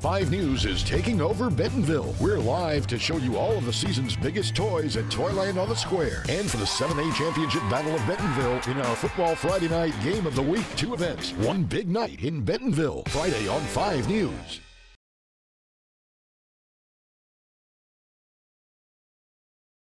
5 News is taking over Bentonville. We're live to show you all of the season's biggest toys at Toyland on the Square. And for the 7A Championship Battle of Bentonville in our Football Friday Night Game of the Week, two events, one big night in Bentonville, Friday on 5 News.